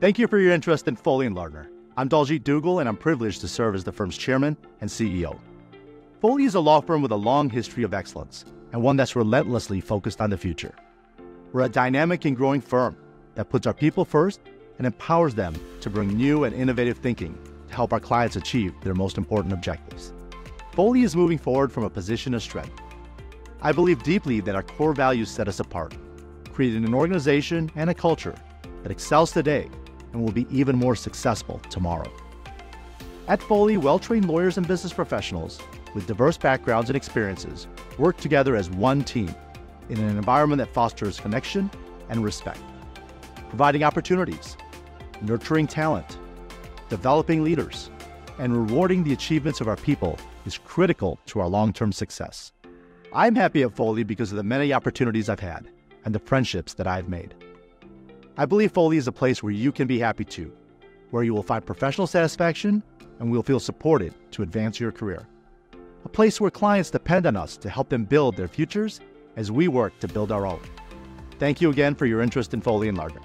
Thank you for your interest in Foley and Lardner. I'm Daljit Doogal, and I'm privileged to serve as the firm's chairman and CEO. Foley is a law firm with a long history of excellence and one that's relentlessly focused on the future. We're a dynamic and growing firm that puts our people first and empowers them to bring new and innovative thinking to help our clients achieve their most important objectives. Foley is moving forward from a position of strength. I believe deeply that our core values set us apart, creating an organization and a culture that excels today and will be even more successful tomorrow. At Foley, well trained lawyers and business professionals with diverse backgrounds and experiences work together as one team in an environment that fosters connection and respect, providing opportunities, nurturing talent, developing leaders, and rewarding the achievements of our people is critical to our long term success. I'm happy at Foley because of the many opportunities I've had and the friendships that I've made. I believe Foley is a place where you can be happy too, where you will find professional satisfaction and will feel supported to advance your career. A place where clients depend on us to help them build their futures as we work to build our own. Thank you again for your interest in Foley and Lardner.